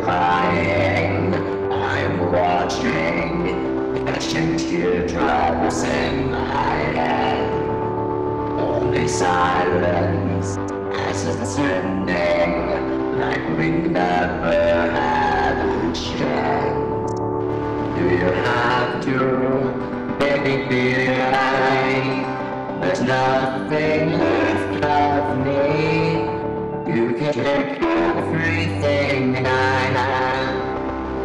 crying. I'm watching, catching teardrops in my head. Only silence as it's ending, like we never had a chance. Do you have to, baby, be There's nothing left me. Everything I have.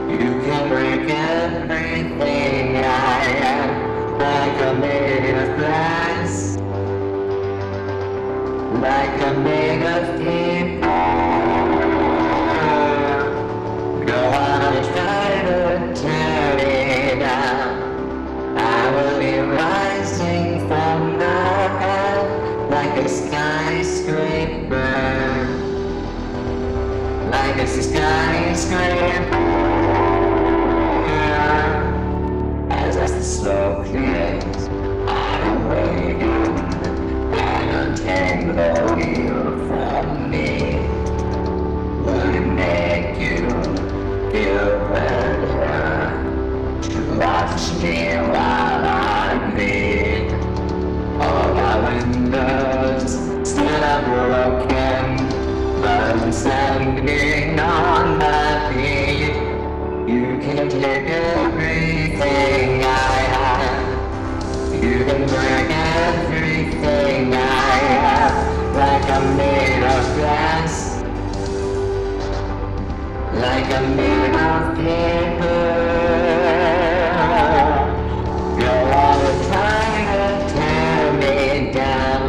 You can break everything I am. Like a made of glass. Like a made of paper. Go on and try to tear it down. I will be rising from the ground like a skyscraper. Like a skyscraper. As the smoke clears, I'm waiting and untangle you from me. It make you feel better to watch me I bleed? Still but break everything I have, like I'm made of glass, like I'm made of paper. You're the trying to tear me down.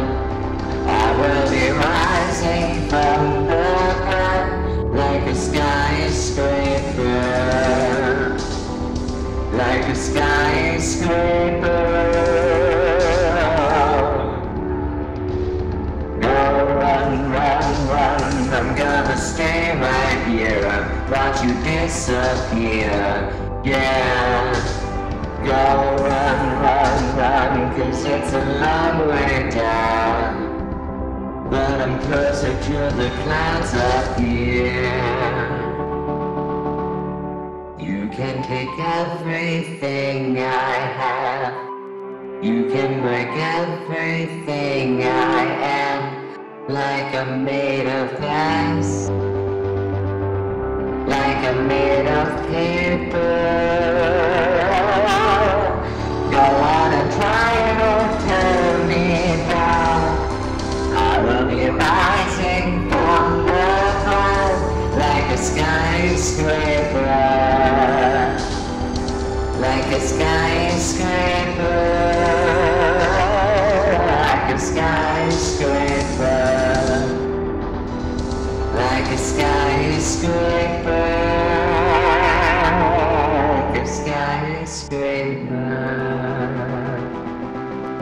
I will be rising from the ground like a skyscraper, like a skyscraper. Stay right here, watch you disappear, yeah. Go run, run, run, cause it's a long way down. But I'm closer to the clouds up here. You can take everything I have. You can break everything I am. Like I'm made of glass. Like I'm made like a skyscraper, a skyscraper,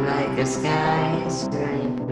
like a skyscraper.